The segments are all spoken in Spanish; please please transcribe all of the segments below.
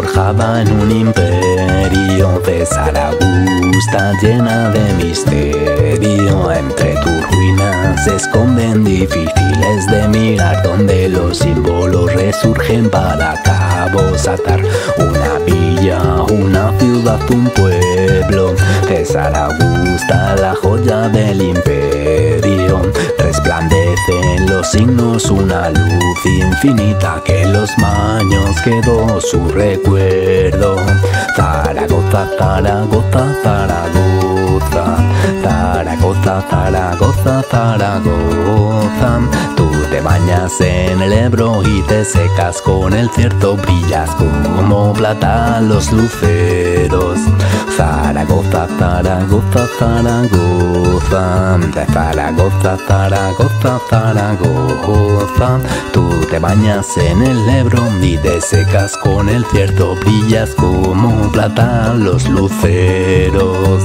en un imperio de Zaragoza llena de misterio. Entre tus ruinas se esconden difíciles de mirar, donde los símbolos resurgen para atar una villa, una ciudad, un pueblo. De Zaragoza, la joya del imperio, los signos, una luz infinita que los maños quedó su recuerdo. Zaragoza, Zaragoza, Zaragoza, Zaragoza, Zaragoza, Zaragoza. Tú te bañas en el Ebro y te secas con el cierto, brillas como plata los luceros. Zaragoza, Zaragoza, Zaragoza, de Zaragoza, Zaragoza, Zaragoza. Tú te bañas en el Ebro y te secas con el cierto, brillas como plata los luceros.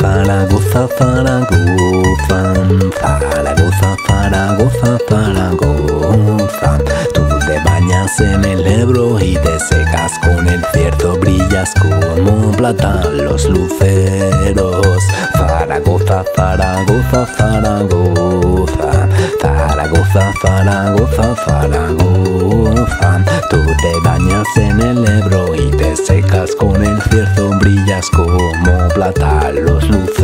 Zaragoza, Zaragoza, Zaragoza, Zaragoza, Zaragoza. Tú te bañas en el Ebro y te secas con el cierto, brillas como plata los luceros. Zaragoza, Zaragoza, Zaragoza, Zaragoza, Zaragoza, Zaragoza. Tú te bañas en el Ebro y te secas con el cierto, como plata los luceros.